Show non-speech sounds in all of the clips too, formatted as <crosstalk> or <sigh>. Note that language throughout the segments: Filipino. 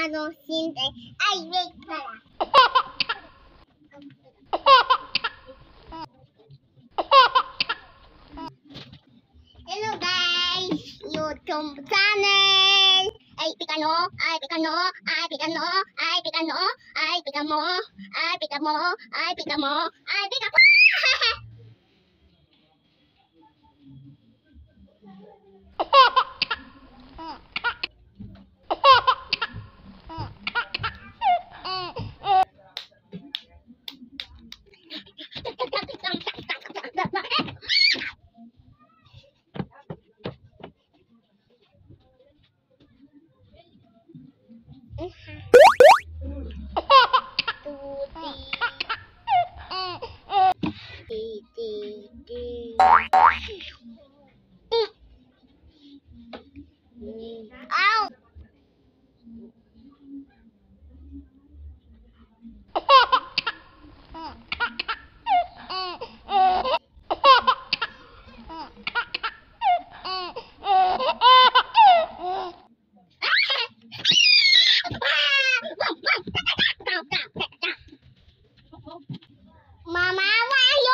ano, sinte. Ay, wait pala. Hello guys! YouTube channel! Ay, pikano! Ay, pikano! Ay, pikano! Ay, pikano! Ay, pikamo! Ay, pikamo! Ay, pikamo! Ay, pikamo! Ow! 妈妈晚哟。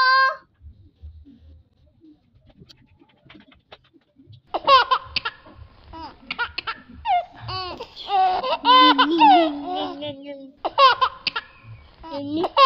<laughs> <laughs>